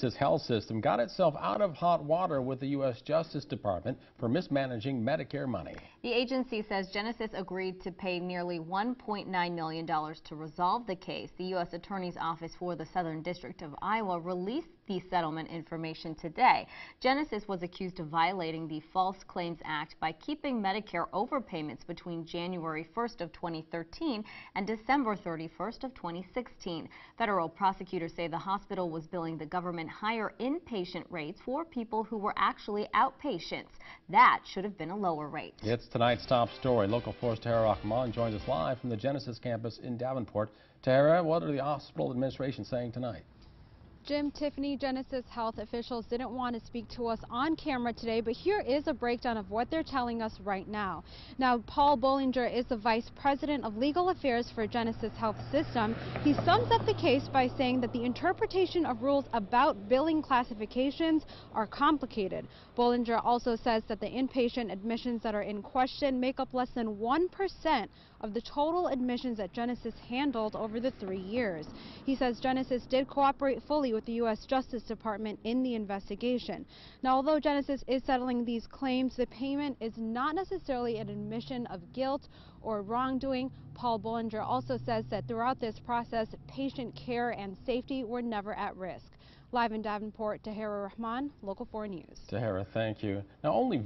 Genesis Health System got itself out of hot water with the U.S. Justice Department for mismanaging Medicare money. The agency says Genesis agreed to pay nearly $1.9 million to resolve the case. The U.S. Attorney's Office for the Southern District of Iowa released the settlement information today. Genesis was accused of violating the False Claims Act by keeping Medicare overpayments between January 1st of 2013 and December 31st of 2016. Federal prosecutors say the hospital was billing the government higher inpatient rates for people who were actually outpatients. That should have been a lower rate. It's tonight's top story. Local 4's Tahera Rahman joins us live from the Genesis campus in Davenport. Tahera, what are the hospital administration saying tonight? Jim, Tiffany, Genesis Health officials didn't want to speak to us on camera today, but here is a breakdown of what they're telling us right now. Now, Paul Bollinger is the Vice President of Legal Affairs for Genesis Health System. He sums up the case by saying that the interpretation of rules about billing classifications are complicated. Bollinger also says that the inpatient admissions that are in question make up less than 1% of the total admissions that Genesis handled over the three years. He says Genesis did cooperate fully with the U.S. Justice Department in the investigation. Now, although Genesis is settling these claims, the payment is not necessarily an admission of guilt or wrongdoing. Paul Bollinger also says that throughout this process, patient care and safety were never at risk. Live in Davenport, Tahera Rahman, Local 4 News. Tahera, thank you. Now, only